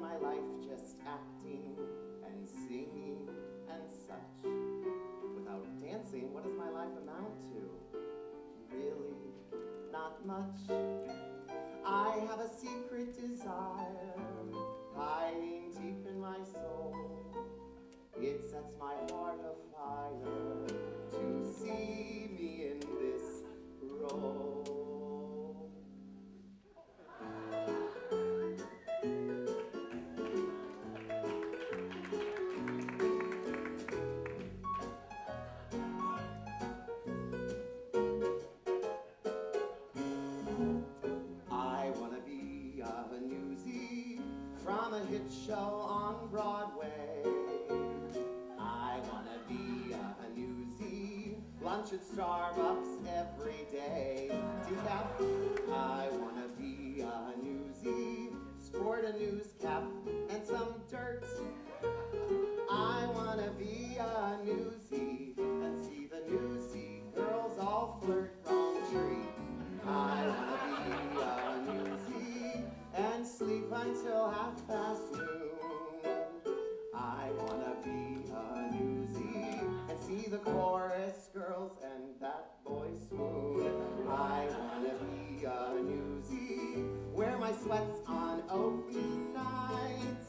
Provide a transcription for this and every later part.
my life just acting and singing and such. Without dancing, what does my life amount to? Really, not much. I have a secret desire hiding deep in my soul. It sets my heart afire to see me in this role. Hit show on Broadway. I wanna be a newsie, lunch at Starbucks every day. Decaf. I wanna be a newsie, sport a news cap and some dirt. Sweats on opening nights.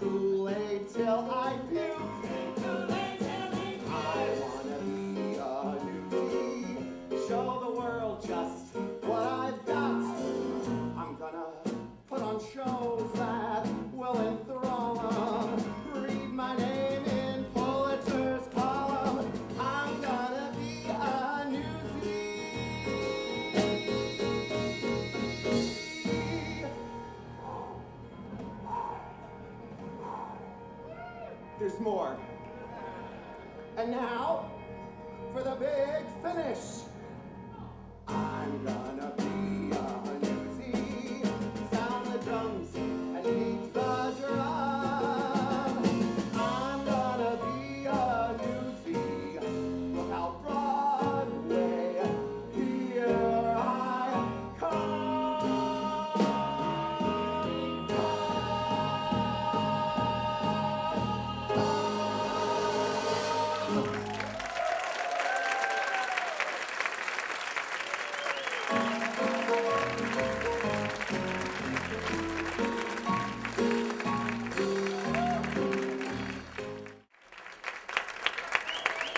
Kool-Aid till I puke. More. And now,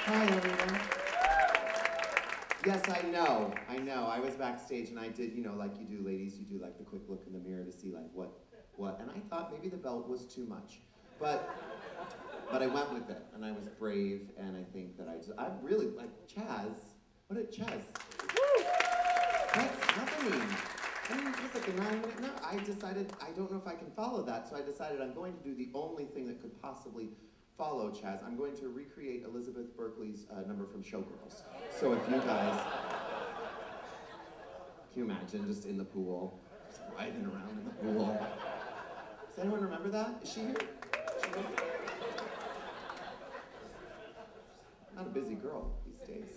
Hi, everyone. Yes, I know. I know. I was backstage and I did, you know, like you do, ladies, you do like the quick look in the mirror to see like what, what, and I thought maybe the belt was too much, but, but I went with it and I was brave and I think that I just, I really like Chaz. What did Chaz? That's happening. I mean, it's like a nine minute, no, I decided, I don't know if I can follow that, so I decided I'm going to do the only thing that could possibly follow Chaz. I'm going to recreate Elizabeth Berkley's uh, number from Showgirls. So if you guys, can you imagine just in the pool, just writhing around in the pool? Does anyone remember that? Is she she here? Not a busy girl these days.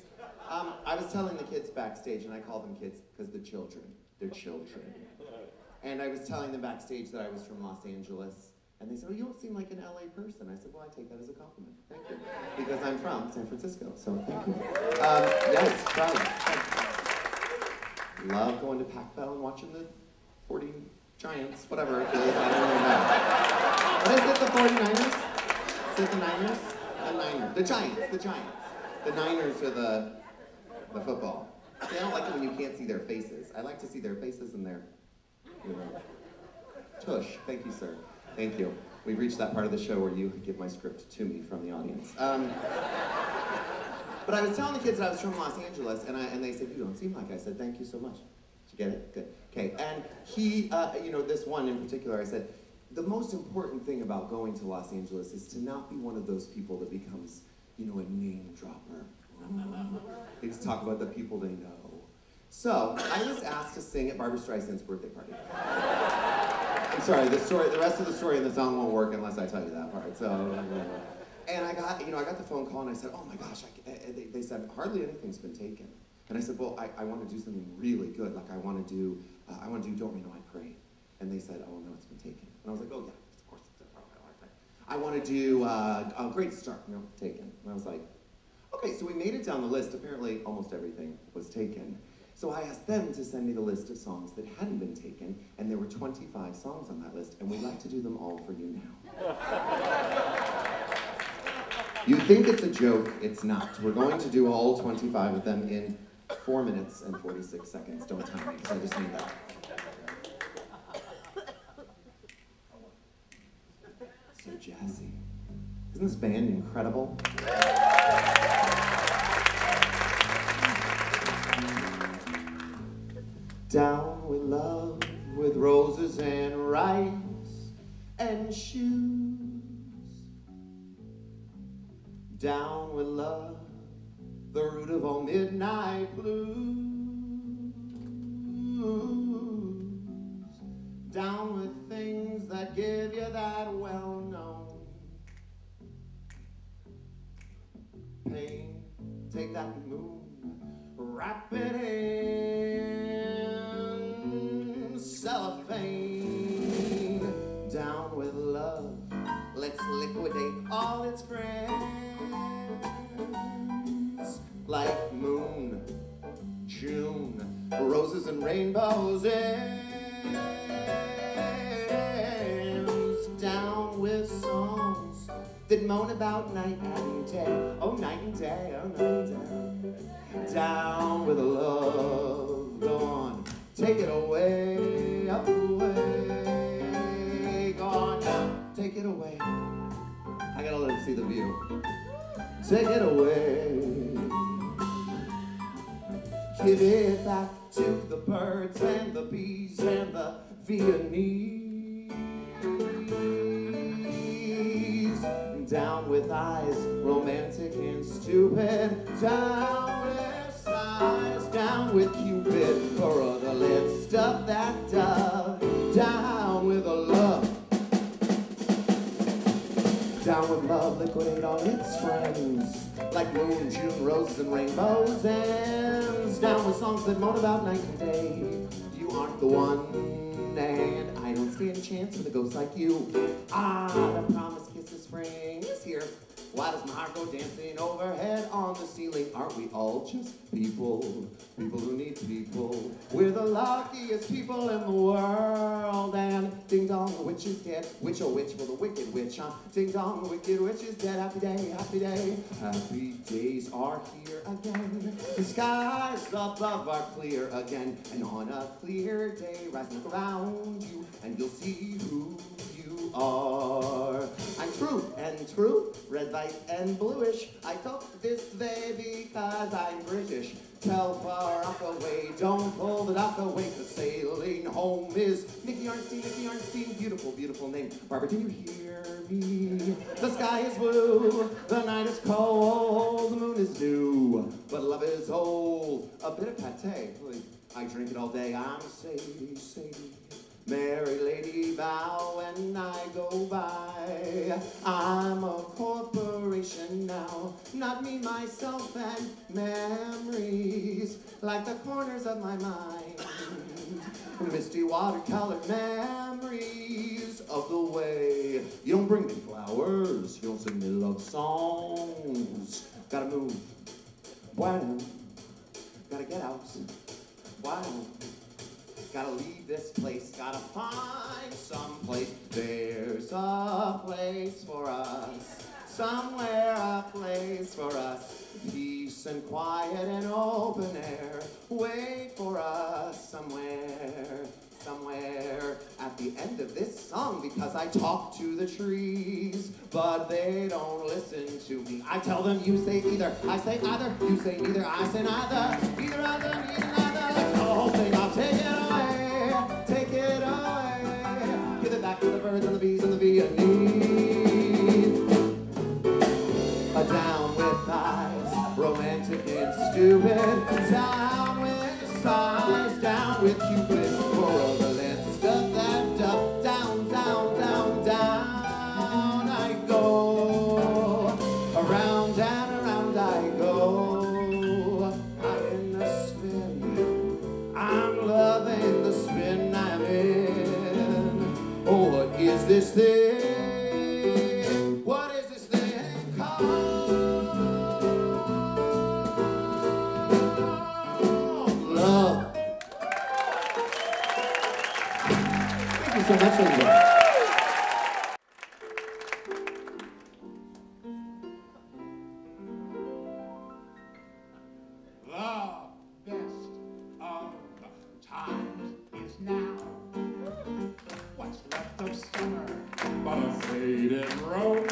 Um, I was telling the kids backstage, and I call them kids because they're children. They're children. And I was telling them backstage that I was from Los Angeles. And they said, oh, you don't seem like an LA person. I said, well, I take that as a compliment. Thank you. Because I'm from San Francisco, so thank you. Um, yes, proud. Love going to Pac Bell and watching the 40 Giants, whatever I don't really know. Is it, the 49ers? Is it the Niners? The Niners. The Giants, the Giants. The Niners are the, the football. See, I don't like it when you can't see their faces. I like to see their faces and their, you know, tush. Thank you, sir. Thank you. We've reached that part of the show where you give my script to me from the audience. Um, but I was telling the kids that I was from Los Angeles, and, I, and they said, you don't seem like I said, thank you so much. Did you get it? Good. Okay, and he, uh, you know, this one in particular, I said, the most important thing about going to Los Angeles is to not be one of those people that becomes, you know, a name dropper. they just talk about the people they know. So, I was asked to sing at Barbra Streisand's birthday party. Sorry, the story, the rest of the story in the song won't work unless I tell you that part. So, and I got, you know, I got the phone call and I said, oh my gosh, I, they, they said hardly anything's been taken. And I said, well, I, I want to do something really good. Like I want to do, uh, I want to do Don't Rain On My Parade. And they said, oh no, it's been taken. And I was like, oh yeah, of course it's been I want to do uh, a Great Start, no, taken. And I was like, okay, so we made it down the list. Apparently, almost everything was taken. So I asked them to send me the list of songs that hadn't been taken, and 25 songs on that list, and we'd like to do them all for you now. you think it's a joke, it's not. We're going to do all 25 of them in 4 minutes and 46 seconds. Don't tell me, because I just need that. So jazzy. Isn't this band incredible? Down with love, with roses and rice and shoes. Down with love, the root of all midnight blues. Down with things that give you that well known pain. Take that moon, wrap it in take it away, up away. Go on now, take it away. I gotta let him see the view. Take it away. Give it back to the birds and the bees and the Viennese. Down with eyes, romantic and stupid. Down with sighs, down with Cupid. For all lit stuff that dove. Down with a love. Down with love, liquidate all its friends. Like moon, June, roses, and rainbows ends. Down with songs that moan about night and day. You aren't the one, and I don't stand a chance with a ghost like you. Ah, the promise kiss of spring is here. Why does my heart go dancing overhead on the ceiling? Aren't we all just people? People who need people. We're the luckiest people in the world. And ding dong, the witch is dead. Witch oh witch, well the wicked witch, huh? Ding dong, the wicked witch is dead. Happy day, happy day. Happy days are here again. The skies above are clear again. And on a clear day, rise and around you, and you'll see who you are. I'm true and true, red, white, and bluish. I talk this way because I'm British. Tell far off away, don't pull the dock away, cause sailing home is Nicky Arnstein, Nicky Arnstein, beautiful, beautiful name. Barbara, can you hear me? The sky is blue, the night is cold, the moon is new, but love is old. A bit of pate, I drink it all day. I'm Sadie, Sadie. Mary Lady Bow when I go by. I'm a corporation now, not me, myself, and memories like the corners of my mind. Misty watercolor memories of the way you don't bring me flowers, you don't sing me love songs. Gotta move. Bueno. Gotta get out. Wow. Gotta leave this place, gotta find some place. there's a place for us. Somewhere a place for us. Peace and quiet and open air. Wait for us somewhere, somewhere at the end of this song because I talk to the trees, but they don't listen to me. I tell them you say either, I say either, you say neither, I say neither, either other, neither neither. And stupid. Down with sighs, down with Cupid. For all the list of that up, down, down, down, down I go. Around and around I go. I'm in the spin. I'm loving the spin I'm in. Oh, what is this thing? So much, everyone. The best of the times is now. What's left of summer but a faded rose?